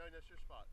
No, that's your spot.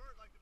convert like the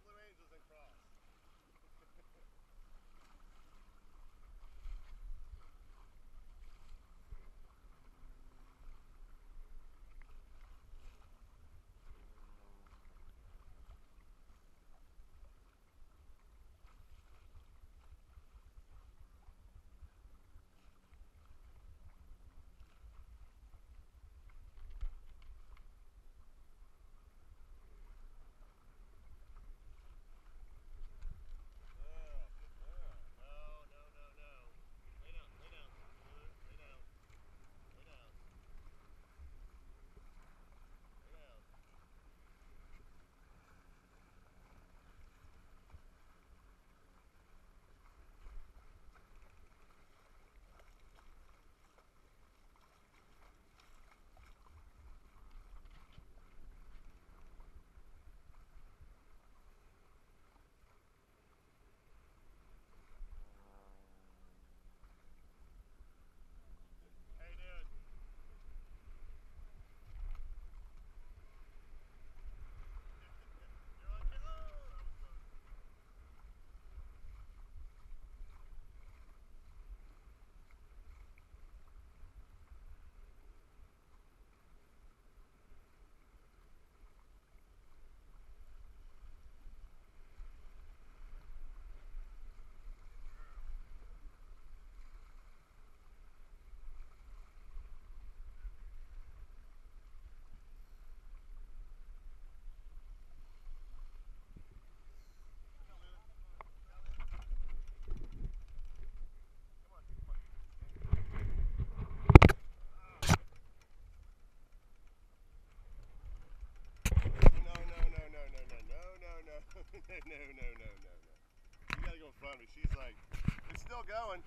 no, no, no, no, no. You gotta go find me. She's like, it's still going.